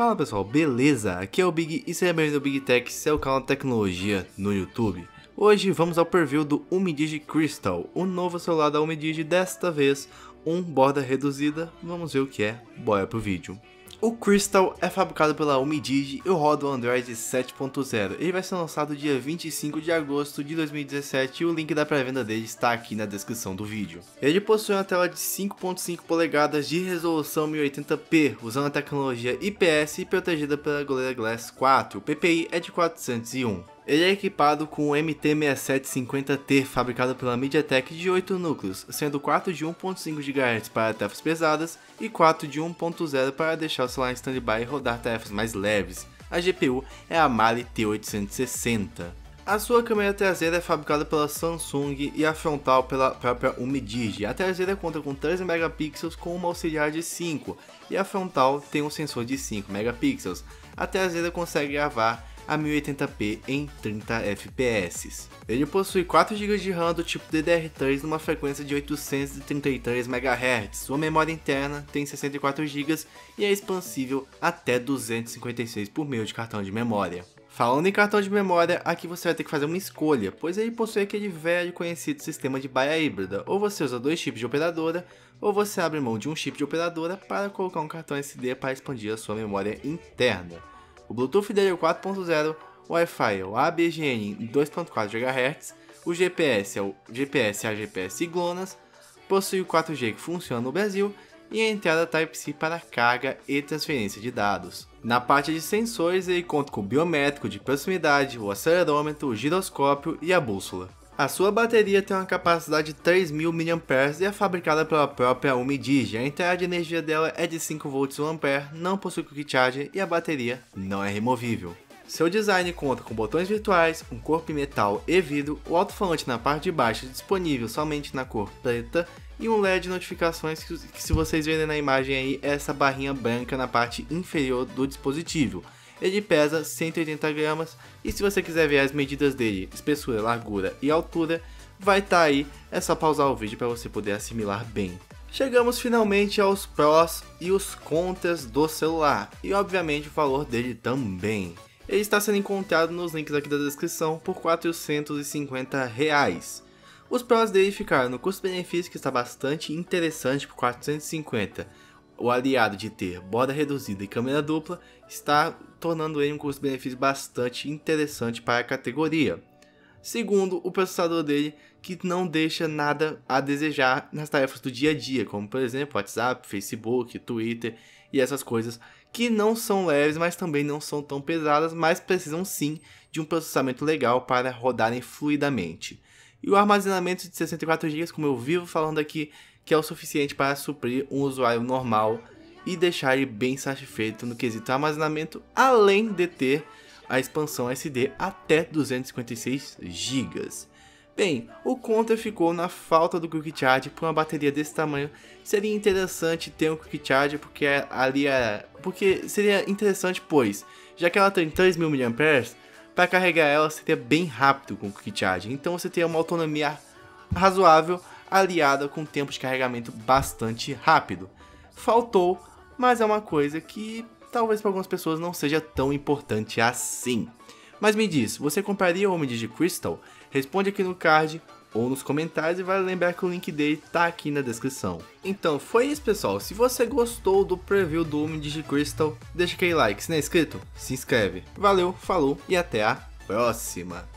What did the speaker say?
Fala pessoal, beleza? Aqui é o Big e seja bem-vindo ao Big Tech, seu canal de tecnologia no YouTube. Hoje vamos ao preview do Umidigi Crystal, o novo celular da Umidigi, desta vez um borda reduzida, vamos ver o que é, bora pro vídeo. O Crystal é fabricado pela Umidigi e roda o Android 7.0. Ele vai ser lançado dia 25 de agosto de 2017 e o link da pré-venda dele está aqui na descrição do vídeo. Ele possui uma tela de 5.5 polegadas de resolução 1080p, usando a tecnologia IPS e protegida pela Gorilla Glass 4. O PPI é de 401. Ele é equipado com o MT6750T, fabricado pela MediaTek de 8 núcleos, sendo 4 de 1.5 GHz para tarefas pesadas e 4 de 1.0 para deixar o celular em standby e rodar tarefas mais leves. A GPU é a Mali T860. A sua câmera traseira é fabricada pela Samsung e a frontal pela própria Umidigi. A traseira conta com 13 megapixels com uma auxiliar de 5 e a frontal tem um sensor de 5 megapixels. A traseira consegue gravar a 1080p em 30 fps. Ele possui 4 GB de RAM do tipo DDR3 numa frequência de 833 MHz. Sua memória interna tem 64 GB e é expansível até 256 por meio de cartão de memória. Falando em cartão de memória, aqui você vai ter que fazer uma escolha, pois ele possui aquele velho conhecido sistema de baia híbrida, ou você usa dois chips de operadora, ou você abre mão de um chip de operadora para colocar um cartão SD para expandir a sua memória interna. O Bluetooth é o 4.0, o Wi-Fi é o ABGN 2.4 GHz, o GPS é o GPS AGPS GLONASS, possui o 4G que funciona no Brasil e a entrada Type-C para carga e transferência de dados. Na parte de sensores, ele conta com o biométrico de proximidade, o acelerômetro, o giroscópio e a bússola. A sua bateria tem uma capacidade de 3.000 mAh e é fabricada pela própria Umidigi. A entrada de energia dela é de 5 volts mAh, não possui quick charge e a bateria não é removível. Seu design conta com botões virtuais, um corpo em metal e vidro, o alto-falante na parte de baixo disponível somente na cor preta e um LED de notificações que, que se vocês verem na imagem aí, é essa barrinha branca na parte inferior do dispositivo. Ele pesa 180 gramas e se você quiser ver as medidas dele, espessura, largura e altura, vai estar tá aí, é só pausar o vídeo para você poder assimilar bem. Chegamos finalmente aos prós e os contras do celular e obviamente o valor dele também. Ele está sendo encontrado nos links aqui da descrição por 450 reais. Os prós dele ficaram no custo-benefício que está bastante interessante por 450 o aliado de ter borda reduzida e câmera dupla está tornando ele um custo-benefício bastante interessante para a categoria. Segundo, o processador dele que não deixa nada a desejar nas tarefas do dia a dia, como por exemplo WhatsApp, Facebook, Twitter e essas coisas que não são leves, mas também não são tão pesadas, mas precisam sim de um processamento legal para rodarem fluidamente. E o armazenamento de 64 GB, como eu vivo falando aqui, que é o suficiente para suprir um usuário normal e deixar ele bem satisfeito no quesito armazenamento, além de ter a expansão SD até 256 GB. Bem, o contra ficou na falta do Quick Charge por uma bateria desse tamanho. Seria interessante ter um Quick Charge porque ali é, porque seria interessante pois, já que ela tem 3000 mAh, para carregar ela seria bem rápido com o Quick Charge. Então você teria uma autonomia razoável aliada com tempo de carregamento bastante rápido. Faltou, mas é uma coisa que talvez para algumas pessoas não seja tão importante assim. Mas me diz, você compraria o Homem de Crystal? Responde aqui no card ou nos comentários e vale lembrar que o link dele tá aqui na descrição. Então foi isso pessoal, se você gostou do preview do Homem de Crystal, deixa aquele like, se não é inscrito, se inscreve. Valeu, falou e até a próxima!